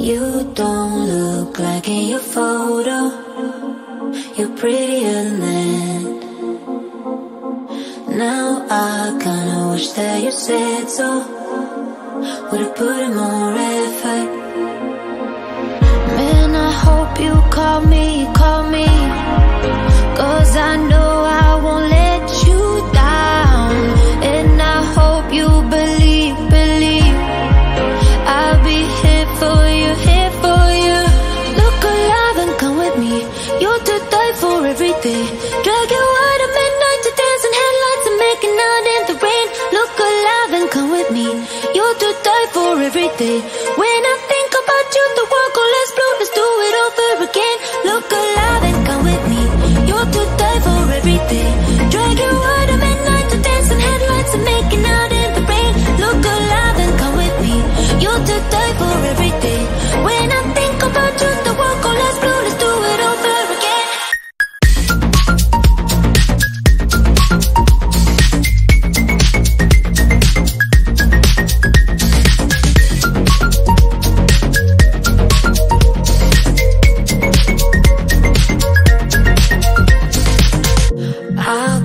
You don't look like in your photo. You're prettier than. Now I kinda wish that you said so. Would've put in more effort. Man, I hope you call me, call me. Cause I know to die for every day. Drag you out at midnight to dancing headlights and making out in the rain. Look alive and come with me. You're to die for every day. When I think about you, the world will explode. Let's do it over again. Look alive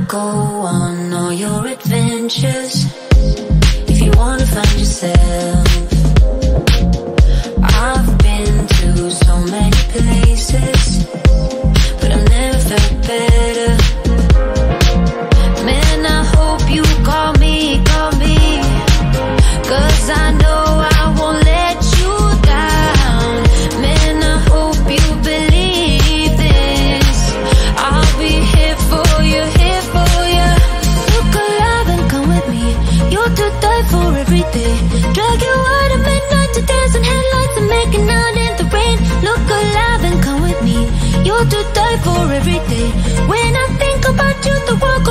go on all your adventures if you wanna find yourself. Headlights and making out in the rain. Look alive and come with me. You're to die for every day. When I think about you, the world.